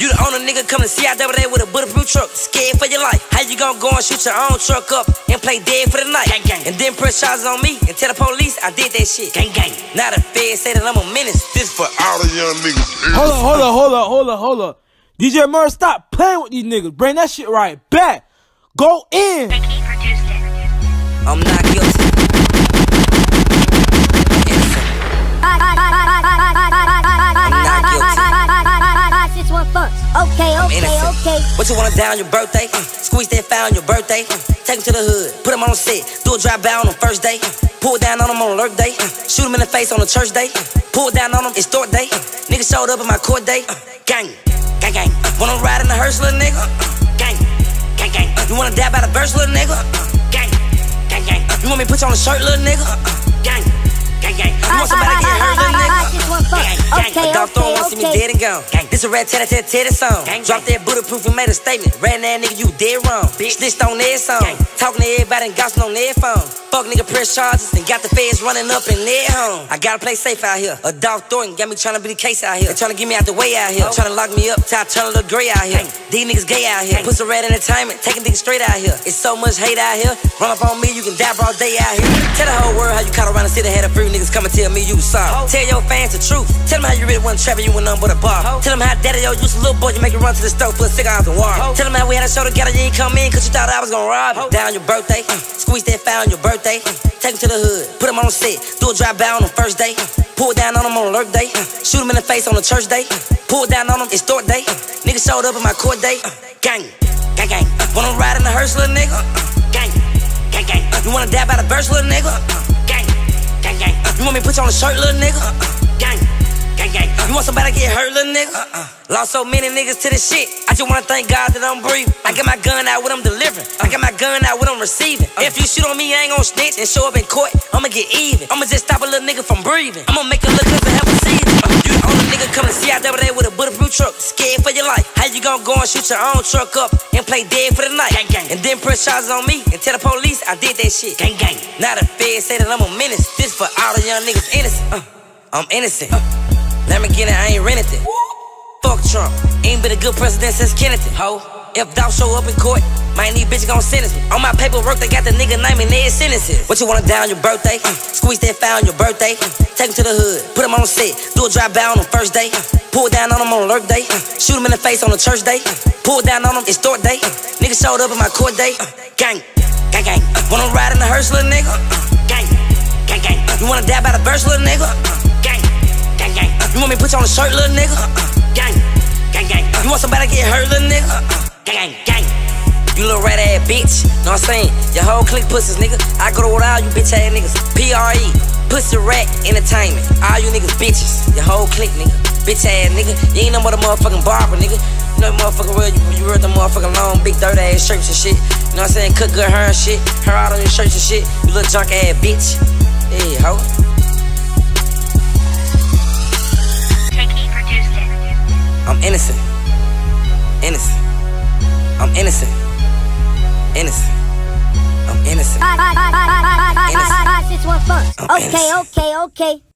You the owner nigga come to see out there with a bulletproof truck. Scared for your life. How you gonna go and shoot your own truck up and play dead for the night? Gang, gang. And then press charges on me and tell the police I did that shit. Gang, gang. Now the feds say that I'm a menace. This for all the young niggas. Hold up, hold up, hold up, hold up, hold up. DJ Merv, stop playing with these niggas. Bring that shit right back. Go in. He produced it. I'm not guilty. What you wanna down your birthday? Uh, squeeze that foul on your birthday. Uh, take him to the hood, put him on set, do a drive by on the first day. Uh, pull down on him on alert day. Uh, shoot him in the face on the church day. Uh, pull down on him, it's store day. Uh, nigga showed up in my court day. Uh, gang, gang, gang. Uh, wanna ride in the hearse, little nigga? Uh, uh, gang, gang, gang. Uh, you wanna die by the verse, little nigga? Uh, uh, gang, gang, gang. Uh, you want me to put you on a shirt, little nigga? Uh, uh, gang, gang, gang. Uh, you want somebody to get hurt, little nigga? Just. Gang, gang. Okay, a dog okay, throwing wanna see me okay. dead and gone. Gang. This a rat tat tat tat song. Gang, Drop that bulletproof and made a statement. Ran that nigga, you dead wrong. Bitch, snitched on their song. Gang. Talking to everybody and gossiping on their phone. Fuck nigga press charges and got the feds running up in their home. I gotta play safe out here. Adolph Thornton got me trying to be the case out here. They trying to get me out the way out here. Oh. Trying to lock me up till I turn a little gray out here. These niggas gay out here. Put some red entertainment, taking niggas straight out here. It's so much hate out here. Run up on me, you can die broad day out here. Tell the whole world how you caught around the city, had a few niggas come and tell me you was sorry. Tell your fans the truth. Tell them how you really wasn't trapping, you went nothing but a bar. Tell them how daddy yo used a little boy, you make it run to the stove for a cigars and water. Tell them how we had a show together, you ain't come in cause you thought I was gonna rob you. Down your birthday, uh, squeeze that foul on your birthday. uh, Take him to the hood, put him on a set, do a drive by on the first day. uh, Pull down on him on alert day, uh, shoot him in the face on the church day. uh, Pull down on him, it's store day. uh, Nigga showed up in my court day. uh, Gang, gang, gang. uh, Wanna ride in the hearse, little nigga? Uh, uh, Gang, gang, gang. uh, You wanna die out a verse, little nigga? Uh, uh, Gang, gang, gang. uh, You want me to put you on a shirt, little nigga? Uh, uh, Gang, gang, gang. uh, You want somebody to get hurt, little nigga? Uh, uh. Lost so many niggas to this shit. I just wanna thank God that I'm breathing. I got my gun out when I'm delivering. I got my gun out when I'm receiving. If you shoot on me, I ain't gon' snitch and show up in court. I'ma get even. I'ma just stop a little nigga from breathing. I'ma make a look good for help season. Uh, you the only nigga coming to see out there with a bulletproof truck. Scared for your life. How you gon' go and shoot your own truck up and play dead for the night? Gang, gang. And then press charges on me and tell the police I did that shit. Gang, gang. Now the feds say that I'm a menace. This for all the young niggas innocent. Uh, I'm innocent. Uh, let me get it, I ain't rented it. Fuck Trump, ain't been a good president since Kennedy. Ho, if thou show up in court, my need bitch gon' sentence me. On my paperwork, they got the nigga name and their sentences. What you wanna down your birthday? Uh, squeeze that foul on your birthday. Uh, take him to the hood, put him on set, do a drive by on the first day. Uh, pull down on him on alert day. Uh, shoot him in the face on the church day. Pull down on him, it's store day. Nigga showed up in my court day. Gang, gang, gang. Wanna ride in the hearse, little nigga? Gang, gang, gang. You wanna die by the verse, little nigga? You want me to put you on a shirt, little nigga? Uh, uh, gang, gang, gang. You want somebody to get hurt, little nigga? Uh, uh, gang, gang, gang. You little rat ass bitch. Know what I'm saying? Your whole clique pussies, nigga. I go to with all you bitch ass niggas. PRE. Pussy Rat Entertainment. All you niggas bitches. Your whole clique, nigga. Bitch ass nigga. You ain't no more motherfucking barber, nigga. You know motherfucking real. You, you wear the motherfucking long, big, dirt ass shirts and shit. You know what I'm saying? Cook good hair and shit. Hair out on your shirts and shit. You little junk ass bitch. Hey, ho. I'm innocent. Innocent. I'm innocent. Innocent. I'm innocent. Just one fuck. I'm Okay, innocent. okay, okay.